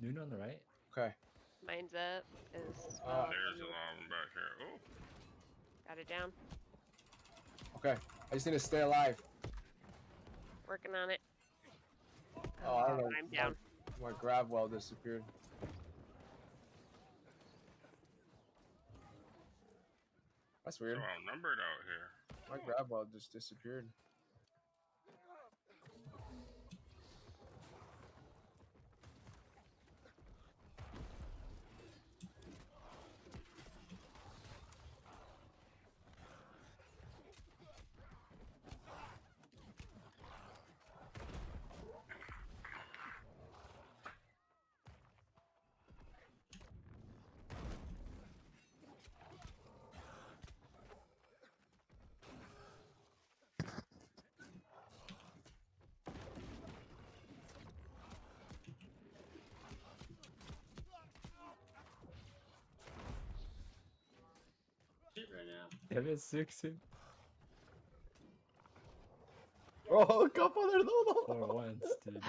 Noon on the right. Okay. Mine's up. Is Uh, There's a lot of them back here. Oh, got it down. Okay. I just need to stay alive. Working on it. Oh, I don't know. I'm down. My, my grav well disappeared. That's weird. so outnumbered out here. My grav well just disappeared. Shit right now. Seven six Oh, couple there. No, no, dude.